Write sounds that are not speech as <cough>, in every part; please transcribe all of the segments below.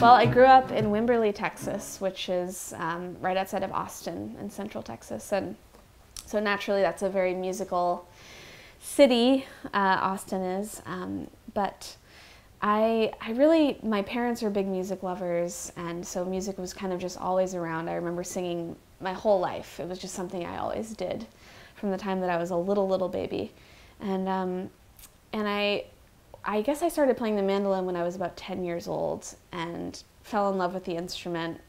Well, I grew up in Wimberley, Texas, which is um, right outside of Austin in central Texas. And so naturally, that's a very musical city, uh, Austin is. Um, but I, I really, my parents are big music lovers, and so music was kind of just always around. I remember singing my whole life. It was just something I always did from the time that I was a little, little baby. And, um, and I, I guess I started playing the mandolin when I was about 10 years old and fell in love with the instrument.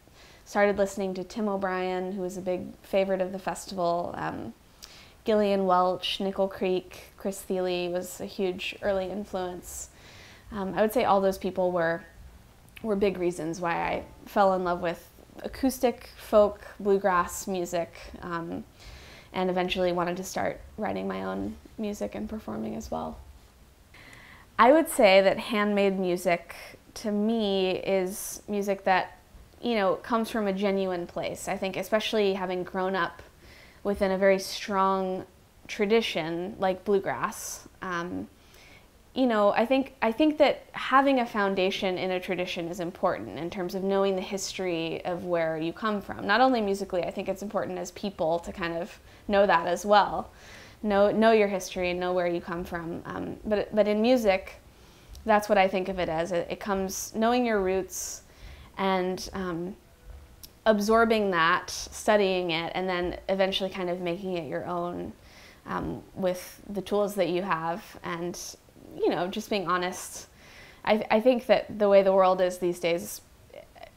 Started listening to Tim O'Brien, who was a big favorite of the festival. Um, Gillian Welch, Nickel Creek, Chris Thile was a huge early influence. Um, I would say all those people were were big reasons why I fell in love with acoustic folk bluegrass music, um, and eventually wanted to start writing my own music and performing as well. I would say that handmade music to me is music that, you know, comes from a genuine place. I think, especially having grown up within a very strong tradition like bluegrass. Um, you know, I think I think that having a foundation in a tradition is important in terms of knowing the history of where you come from. Not only musically, I think it's important as people to kind of know that as well know know your history and know where you come from. Um, but but in music, that's what I think of it as. It, it comes knowing your roots and um, absorbing that, studying it, and then eventually kind of making it your own um, with the tools that you have, and you know just being honest. I, I think that the way the world is these days,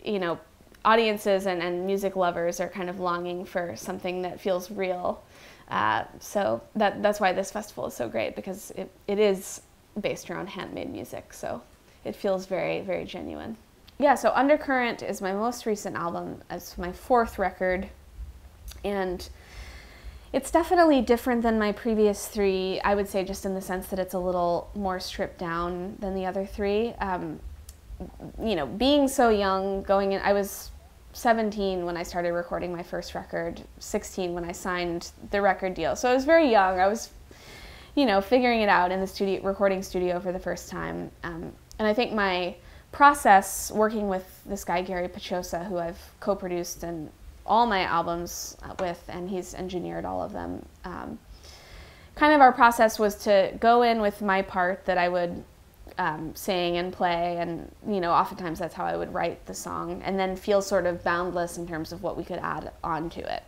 you know, audiences and, and music lovers are kind of longing for something that feels real uh, so that, that's why this festival is so great because it, it is based around handmade music. So it feels very, very genuine. Yeah, so Undercurrent is my most recent album. It's my fourth record. And it's definitely different than my previous three, I would say, just in the sense that it's a little more stripped down than the other three. Um, you know, being so young, going in, I was 17 when I started recording my first record, 16 when I signed the record deal. So I was very young. I was, you know, figuring it out in the studio, recording studio for the first time. Um, and I think my process working with this guy, Gary Paczosa, who I've co produced and all my albums with, and he's engineered all of them. Um, kind of our process was to go in with my part that I would um, sing and play, and you know, oftentimes that's how I would write the song, and then feel sort of boundless in terms of what we could add onto it.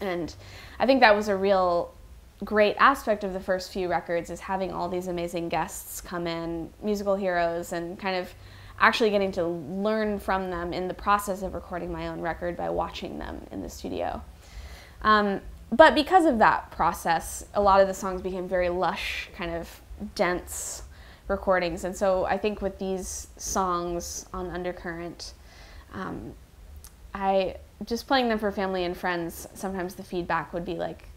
And I think that was a real great aspect of the first few records is having all these amazing guests come in, musical heroes, and kind of actually getting to learn from them in the process of recording my own record by watching them in the studio. Um, but because of that process, a lot of the songs became very lush, kind of dense recordings. And so I think with these songs on Undercurrent, um, I just playing them for family and friends, sometimes the feedback would be like,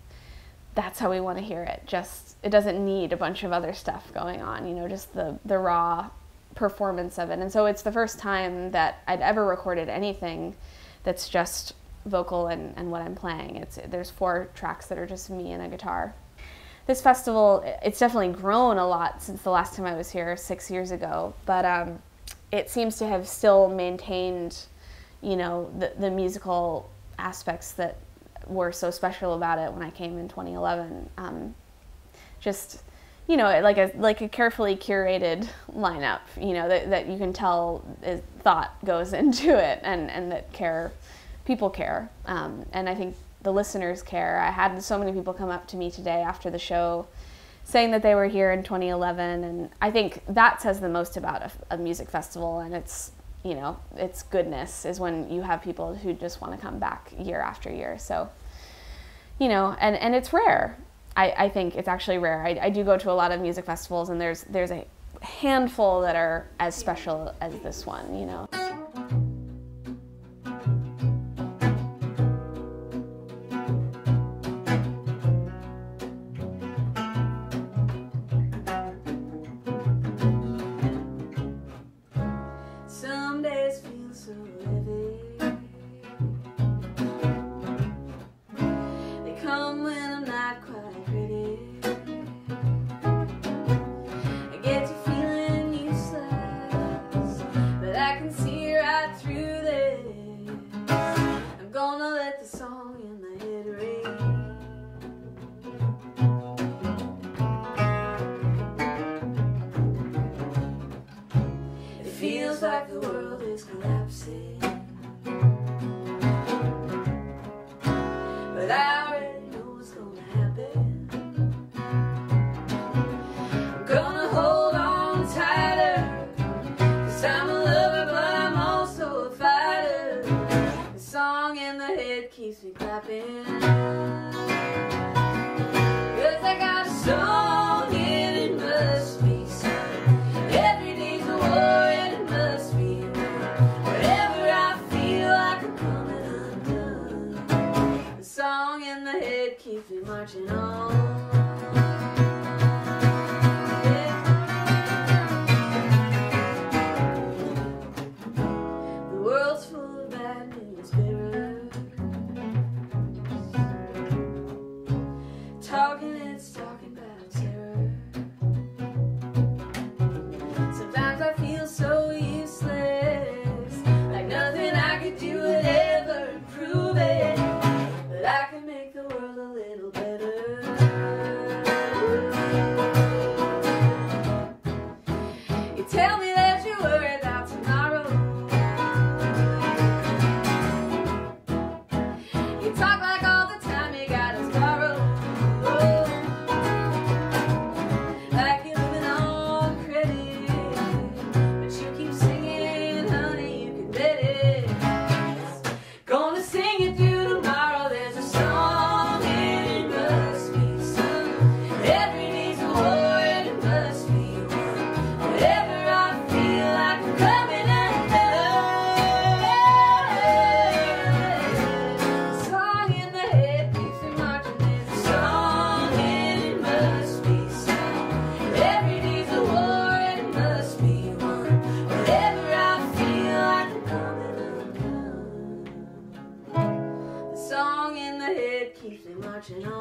that's how we want to hear it. Just, it doesn't need a bunch of other stuff going on, you know, just the, the raw performance of it. And so it's the first time that I'd ever recorded anything that's just vocal and, and what I'm playing. It's, there's four tracks that are just me and a guitar this festival, it's definitely grown a lot since the last time I was here six years ago, but um, it seems to have still maintained, you know, the, the musical aspects that were so special about it when I came in 2011. Um, just, you know, like a like a carefully curated lineup, you know, that, that you can tell thought goes <laughs> into it and, and that care, people care. Um, and I think the listeners care. I had so many people come up to me today after the show saying that they were here in 2011 and I think that says the most about a, a music festival and it's you know its goodness is when you have people who just want to come back year after year. So you know and and it's rare. I, I think it's actually rare. I, I do go to a lot of music festivals and there's there's a handful that are as special as this one you know is collapsing. But I already know what's gonna happen. I'm gonna hold on tighter. Cause I'm a lover but I'm also a fighter. The song in the head keeps me clapping. Pero marching on.